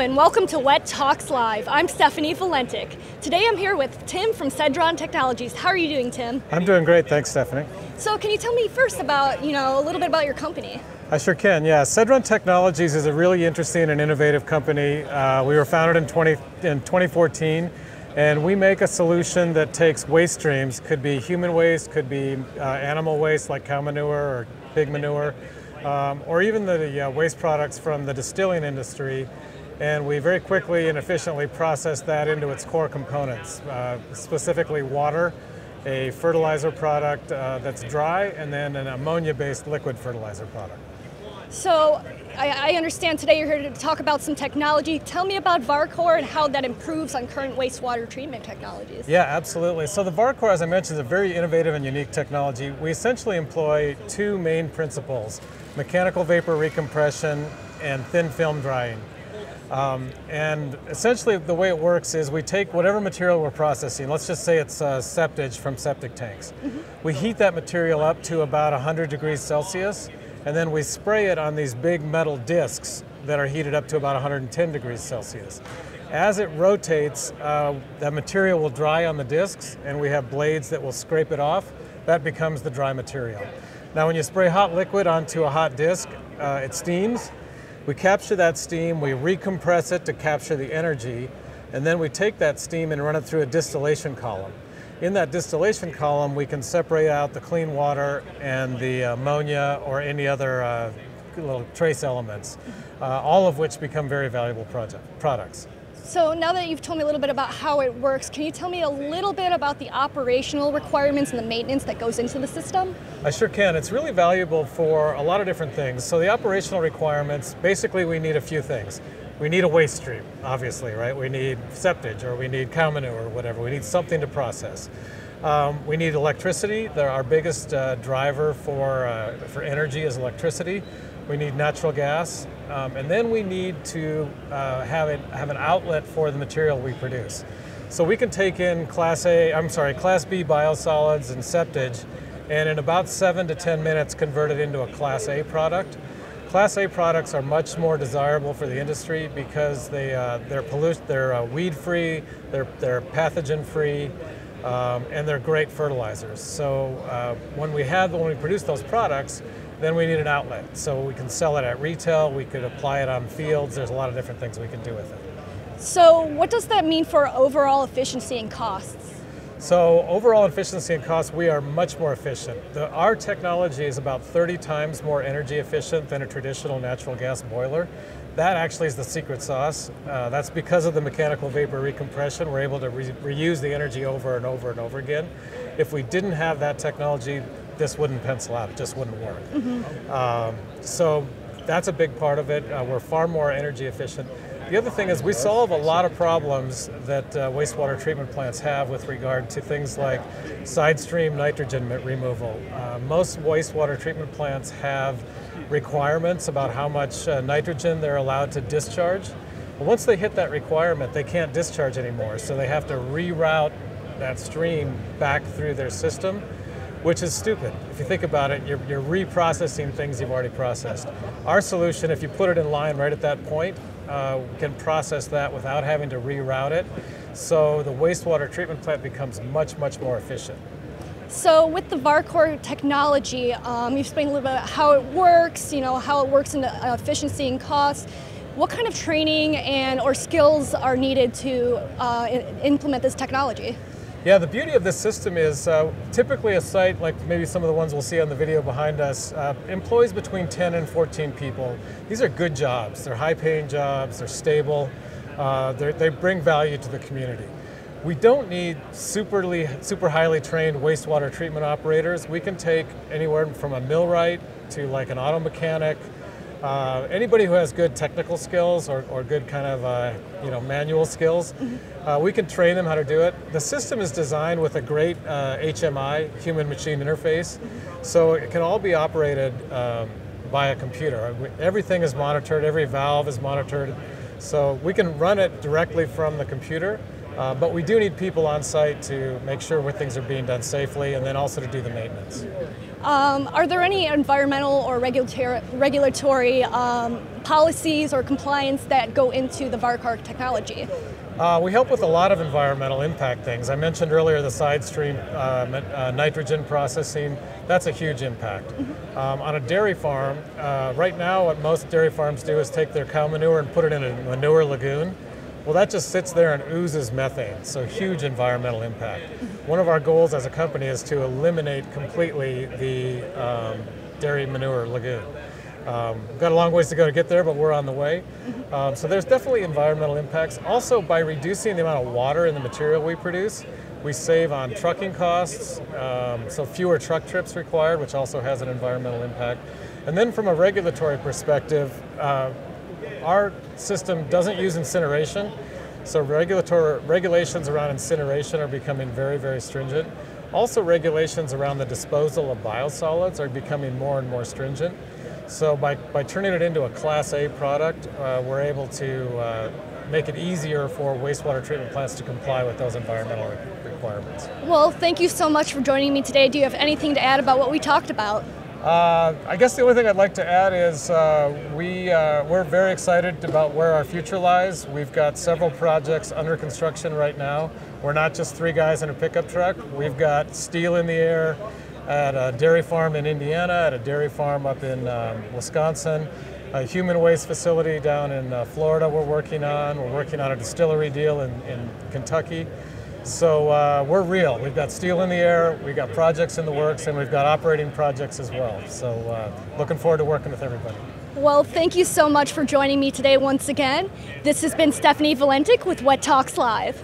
and welcome to WWETT Talks Live. I'm Stefanie Valentic. Today I'm here with Tim from Sedron Technologies. How are you doing, Tim? I'm doing great, thanks, Stefanie. So, can you tell me first about, you know, a little bit about your company? I sure can, yeah. Sedron Technologies is a really interesting and innovative company. Uh, we were founded in, 20, in 2014, and we make a solution that takes waste streams, could be human waste, could be uh, animal waste like cow manure or pig manure, um, or even the uh, waste products from the distilling industry, and we very quickly and efficiently process that into its core components, uh, specifically water, a fertilizer product uh, that's dry, and then an ammonia-based liquid fertilizer product. So I, I, understand today you're here to talk about some technology. Tell me about VARCOR and how that improves on current wastewater treatment technologies. Yeah, absolutely. So the VARCOR, as I mentioned, is a very innovative and unique technology. We essentially employ two main principles, mechanical vapor recompression and thin film drying. Um, and essentially the way it works is we take whatever material we're processing, let's just say it's uh, septage from septic tanks. Mm -hmm. We heat that material up to about 100 degrees Celsius, and then we spray it on these big metal discs that are heated up to about 110 degrees Celsius. As it rotates, uh, that material will dry on the discs, and we have blades that will scrape it off. That becomes the dry material. Now when you spray hot liquid onto a hot disc, uh, it steams, we capture that steam, we recompress it to capture the energy, and then we take that steam and run it through a distillation column. In that distillation column, we can separate out the clean water and the ammonia or any other uh, little trace elements, uh, all of which become very valuable project, products. So now that you've told me a little bit about how it works, can you tell me a little bit about the operational requirements and the maintenance that goes into the system? I sure can. It's really valuable for a lot of different things. So the operational requirements, basically we need a few things. We need a waste stream, obviously, right? We need septage or we need cow manure or whatever. We need something to process. Um, we need electricity. They're our biggest uh, driver for, uh, for energy is electricity. We need natural gas, um, and then we need to uh, have, it, have an outlet for the material we produce. So we can take in Class A, I'm sorry, Class B biosolids and septage, and in about seven to 10 minutes convert it into a Class A product. Class A products are much more desirable for the industry because they, uh, they're, pollu- they're uh, weed-free, they're, they're pathogen-free, um, and they're great fertilizers. So uh, when we have, when we produce those products, then we need an outlet. So we can sell it at retail, we could apply it on fields, there's a lot of different things we can do with it. So what does that mean for overall efficiency and costs? So overall efficiency and cost, we are much more efficient. The, our technology is about 30 times more energy efficient than a traditional natural gas boiler. That actually is the secret sauce. Uh, that's because of the mechanical vapor recompression. We're able to re reuse the energy over and over and over again. If we didn't have that technology, this wouldn't pencil out. It just wouldn't work. Mm -hmm. um, so that's a big part of it. Uh, we're far more energy efficient. The other thing is we solve a lot of problems that uh, wastewater treatment plants have with regard to things like side stream nitrogen removal. Uh, most wastewater treatment plants have requirements about how much uh, nitrogen they're allowed to discharge. But once they hit that requirement, they can't discharge anymore, so they have to reroute that stream back through their system which is stupid. If you think about it, you're, you're, reprocessing things you've already processed. Our solution, if you put it in line right at that point, uh, can process that without having to reroute it. So the wastewater treatment plant becomes much, much more efficient. So with the VARCOR technology, um, you've explained a little bit about how it works, you know, how it works in uh, efficiency and cost. What kind of training and or skills are needed to uh, implement this technology? Yeah, the beauty of this system is uh, typically a site like maybe some of the ones we'll see on the video behind us uh, employs between 10 and 14 people. These are good jobs. They're high paying jobs, they're stable, uh, they're, they bring value to the community. We don't need superly, super highly trained wastewater treatment operators. We can take anywhere from a millwright to like an auto mechanic, uh, anybody who has good technical skills or, or good kind of uh, you know manual skills, mm-hmm. uh, we can train them how to do it. The system is designed with a great HMI, uh, human machine interface, mm-hmm. so it can all be operated um, by a computer. Everything is monitored, every valve is monitored, so we can run it directly from the computer Uh, but we do need people on site to make sure where things are being done safely and then also to do the maintenance. Um, are there any environmental or regulatory, regulatory um, policies or compliance that go into the VARCOR technology? Uh, we help with a lot of environmental impact things. I mentioned earlier the side stream uh, uh, nitrogen processing. That's a huge impact. Mm-hmm. Um, on a dairy farm, uh, right now what most dairy farms do is take their cow manure and put it in a manure lagoon. Well, that just sits there and oozes methane, so huge environmental impact. One of our goals as a company is to eliminate completely the um, dairy manure lagoon. Um, got a long ways to go to get there, but we're on the way. Um, so there's definitely environmental impacts. Also, by reducing the amount of water in the material we produce, we save on trucking costs, um, so fewer truck trips required, which also has an environmental impact. And then from a regulatory perspective, uh, our system doesn't use incineration, so regulatory regulations around incineration are becoming very, very stringent. Also, regulations around the disposal of biosolids are becoming more and more stringent. So by, by turning it into a Class A product, uh, we're able to uh, make it easier for wastewater treatment plants to comply with those environmental requirements. Well, thank you so much for joining me today. Do you have anything to add about what we talked about? Uh, I guess the only thing I'd like to add is uh, we, uh, we're very excited about where our future lies. We've got several projects under construction right now. We're not just three guys in a pickup truck. We've got steel in the air, at a dairy farm in Indiana, at a dairy farm up in um, Wisconsin, a human waste facility down in uh, Florida we're working on. We're working on a distillery deal in, in Kentucky. So uh, we're real. We've got steel in the air, we've got projects in the works, and we've got operating projects as well. So uh, looking forward to working with everybody. Well, thank you so much for joining me today once again. This has been Stefanie Valentic with WWETT Talks Live.